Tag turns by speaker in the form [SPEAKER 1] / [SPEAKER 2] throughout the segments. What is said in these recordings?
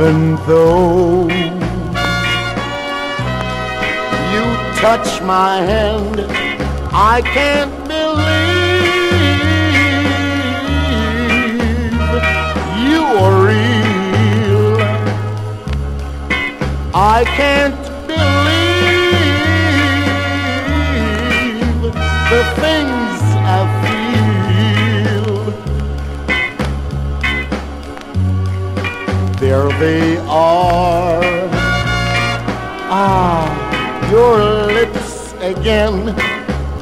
[SPEAKER 1] Even though you touch my hand, I can't believe you are real. I can't believe the things There they are. Ah, your lips again.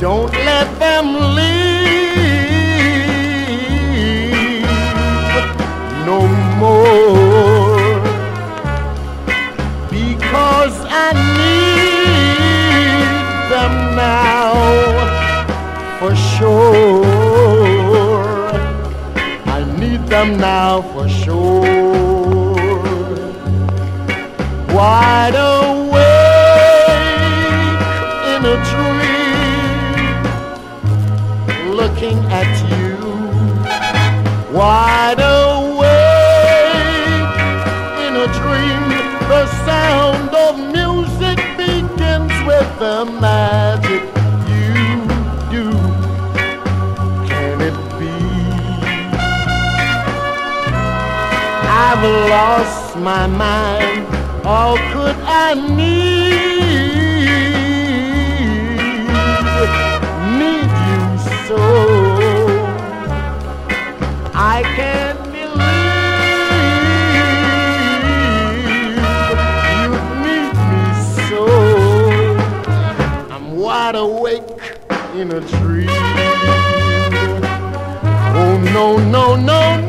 [SPEAKER 1] Don't let them leave no more. Because I need them now for sure. I need them now for sure. Wide awake in a dream, looking at you. Wide awake in a dream, the sound of music begins with the magic you do. Can it be? I've lost my mind. All could I need, need you so. I can't believe you need me so. I'm wide awake in a dream. Oh no, no, no, no.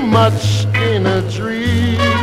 [SPEAKER 1] much in a dream.